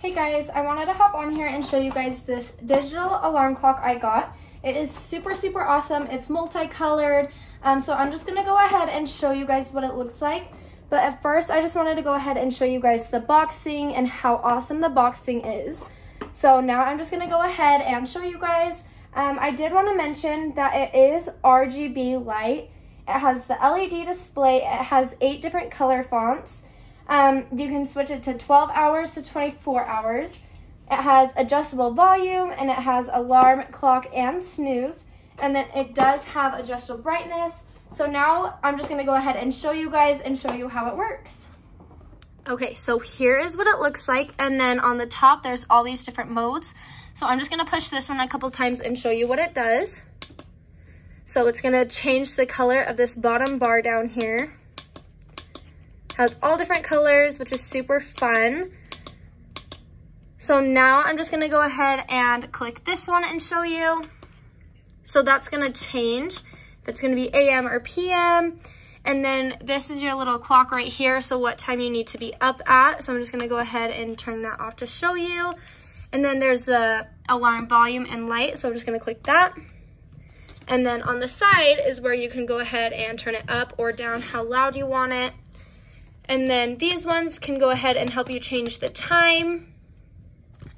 Hey guys, I wanted to hop on here and show you guys this digital alarm clock I got. It is super, super awesome. It's multicolored. Um, so I'm just gonna go ahead and show you guys what it looks like. But at first, I just wanted to go ahead and show you guys the boxing and how awesome the boxing is. So now I'm just gonna go ahead and show you guys. Um, I did wanna mention that it is RGB light. It has the LED display. It has eight different color fonts. Um, you can switch it to 12 hours to 24 hours. It has adjustable volume and it has alarm, clock, and snooze. And then it does have adjustable brightness. So now I'm just gonna go ahead and show you guys and show you how it works. Okay, so here is what it looks like. And then on the top, there's all these different modes. So I'm just gonna push this one a couple times and show you what it does. So it's gonna change the color of this bottom bar down here. Has all different colors, which is super fun. So now I'm just gonna go ahead and click this one and show you. So that's gonna change if it's gonna be AM or PM. And then this is your little clock right here, so what time you need to be up at. So I'm just gonna go ahead and turn that off to show you. And then there's the alarm volume and light, so I'm just gonna click that. And then on the side is where you can go ahead and turn it up or down how loud you want it. And then these ones can go ahead and help you change the time.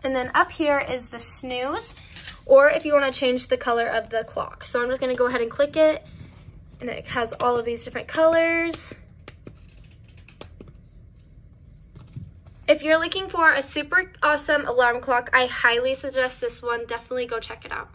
And then up here is the snooze, or if you wanna change the color of the clock. So I'm just gonna go ahead and click it, and it has all of these different colors. If you're looking for a super awesome alarm clock, I highly suggest this one. Definitely go check it out.